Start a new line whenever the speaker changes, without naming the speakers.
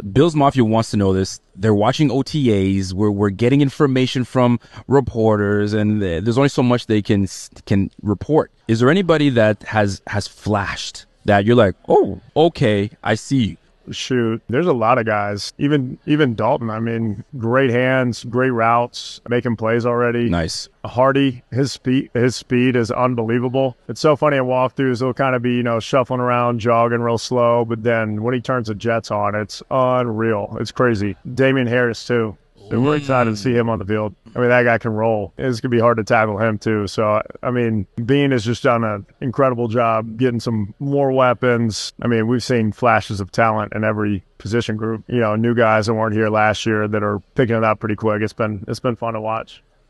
Bills Mafia wants to know this. They're watching OTAs. We're we're getting information from reporters, and there's only so much they can can report. Is there anybody that has has flashed that you're like, oh, okay, I see you?
Shoot, there's a lot of guys. Even even Dalton. I mean, great hands, great routes, making plays already.
Nice.
Harty, his speed his speed is unbelievable. It's so funny in walkthroughs. He'll kind of be you know shuffling around, jogging real slow, but then when he turns the jets on, it's unreal. It's crazy. Damien Harris too. So we're excited to mm. see him on the field. I mean, that guy can roll. It's gonna be hard to tackle him too. So I mean, Beane has just done an incredible job getting some more weapons. I mean, we've seen flashes of talent in every position group. You know, new guys that weren't here last year that are picking it up pretty quick. It's been it's been fun to watch.